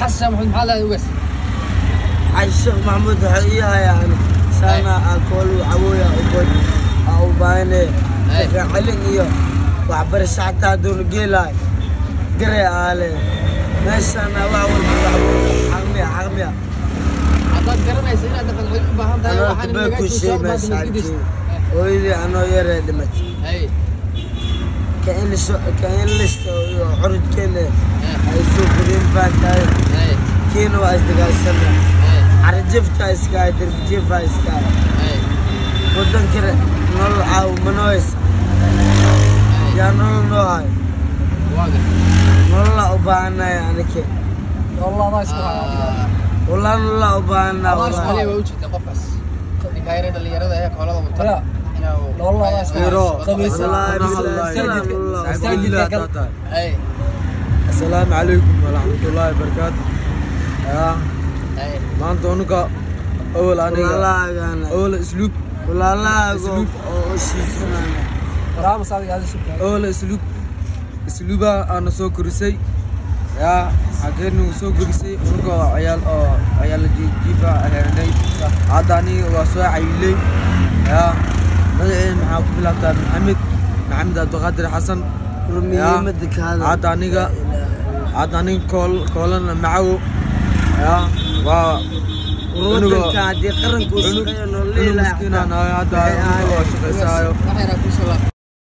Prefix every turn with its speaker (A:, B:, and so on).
A: حسام محمود
B: بحال
A: هذا واس الشيخ محمود حياه يعني سامع اكل وعويا وكل أو باني رحلين
B: يو وعبر ساعتها دون قيلاي قري علي. ماشي
A: أنا
B: واول
A: حامية حرمي.
B: أنا
A: أتبقى
B: شيء
A: بس
B: ويلي
A: إي. كأن كأن لست كلمة.
B: Ay ay
A: soo gudeen baan tahay
B: ay
A: kiina waa isdagaalsana
B: ay
A: carajifta iskaay derbijifa iskaay
B: ay
A: wadan kale nolol caawimanoysa yaa nolol noo hay
B: waaga
A: nololaa u baahanay anike
B: Ah,
A: walaa nololaa u baahanaa
B: Soomaaliya waa u jirta qofkaas ninka yare dhalinyarada ee koolada wata inuu
C: Waraxmatullaahi wabarakaatu yaa
B: ay
C: maanta unuka awal aniga
A: walaalahaagaan
C: awal isluub
A: walaalahaago oo shiisanana
C: awal isluub isluuba aana soo korisay yaa xageenu soo korisay unuka oo ciyaal oo ciyaal jiifa heernay hadda aniga waa soo cayilay yaa magaceen maxaa ku bilaabtaa maxamed maxamed abdiqaadir xasan
A: muhiimada kaada
C: hadda nin koolana macawo waa